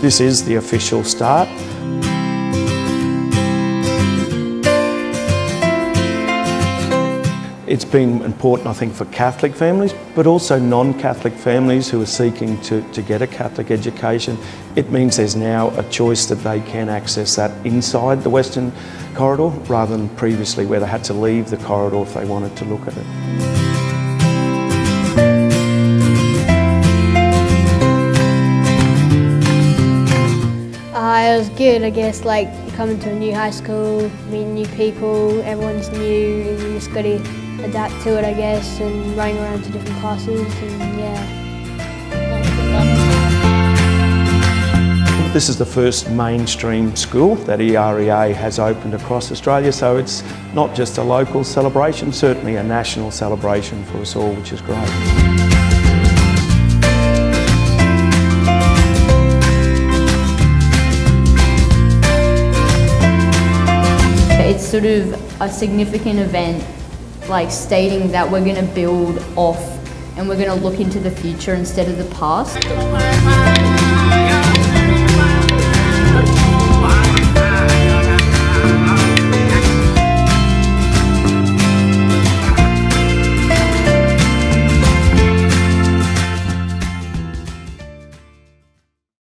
This is the official start. It's been important, I think, for Catholic families, but also non-Catholic families who are seeking to, to get a Catholic education. It means there's now a choice that they can access that inside the Western Corridor rather than previously where they had to leave the corridor if they wanted to look at it. Good, I guess, like coming to a new high school, meeting new people, everyone's new, and you just got to adapt to it, I guess, and running around to different classes, and yeah. This is the first mainstream school that EREA has opened across Australia, so it's not just a local celebration, certainly a national celebration for us all, which is great. It's sort of a significant event, like stating that we're going to build off and we're going to look into the future instead of the past.